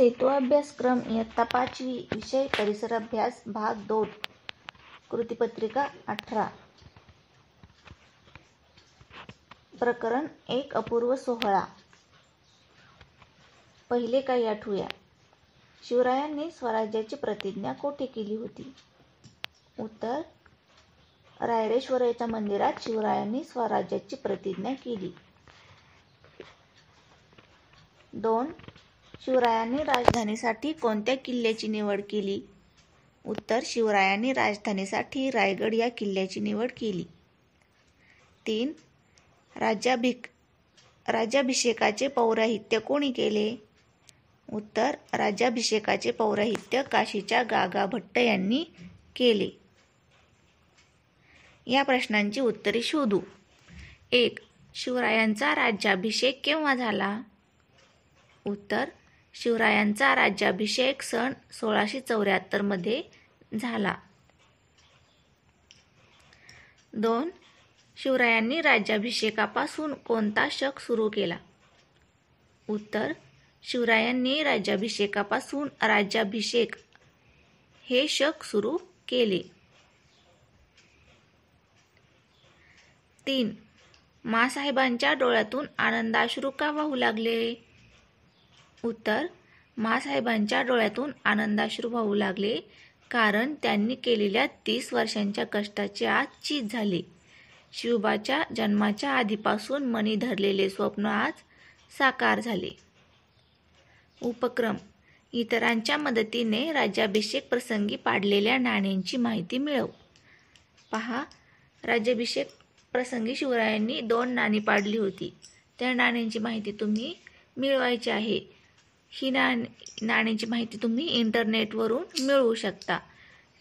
सेतू अभ्यासक्रम इयत्ता पाचवी विषय परिसर अभ्यास भाग दोन कृतीपत्रिका अठरा. प्रकरण एक अपूर्व सोहळा. पहिले काही आठवूया. शिवरायांनी स्वराज्याची प्रतिज्ञा कोठे केली होती? उत्तर रायरेश्वराच्या मंदिरात शिवरायांनी स्वराज्याची प्रतिज्ञा केली. दोन शिवरायांनी राजधानीसाठी कोणत्या किल्ल्याची निवड केली? उत्तर शिवरायांनी राजधानीसाठी रायगड या किल्ल्याची निवड केली. तीन राज्याभिक राज्याभिषेकाचे पौराहित्य कोणी केले? उत्तर राज्याभिषेकाचे पौराहित्य काशीच्या गागा भट्ट यांनी केले. या प्रश्नांची उत्तरे शोधू. एक शिवरायांचा राज्याभिषेक केव्हा झाला? उत्तर शिवरायांचा राज्याभिषेक सन सोळाशे चौऱ्याहत्तरमध्ये झाला. दोन शिवरायांनी राज्याभिषेकापासून कोणता शक सुरू केला? उत्तर शिवरायांनी राज्याभिषेकापासून राज्याभिषेक हे शक सुरू केले. तीन मासाहेबांच्या डोळ्यातून आनंदाश्रू का वाहू लागले? उत्तर मासाहेबांच्या डोळ्यातून आनंदाश्रू वाहू लागले कारण त्यांनी केलेल्या तीस वर्षांच्या कष्टाची आज चीज झाली. शिवबाच्या जन्माच्या आधीपासून मनी धरलेले स्वप्न आज साकार झाले. उपक्रम इतरांच्या मदतीने राज्याभिषेक प्रसंगी पाडलेल्या नाण्यांची माहिती मिळव. पहा राज्याभिषेक प्रसंगी शिवरायांनी दोन नाणी पाडली होती. त्या नाण्यांची माहिती तुम्ही मिळवायची आहे. ही ना नाण्याची माहिती तुम्ही इंटरनेटवरून मिळवू शकता.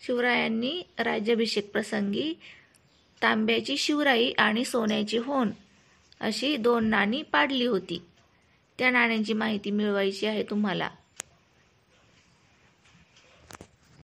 शिवरायांनी राज्याभिषेक प्रसंगी तांब्याची शिवराई आणि सोन्याची होन अशी दोन नाणी पाडली होती. त्या नाण्यांची माहिती मिळवायची आहे तुम्हाला.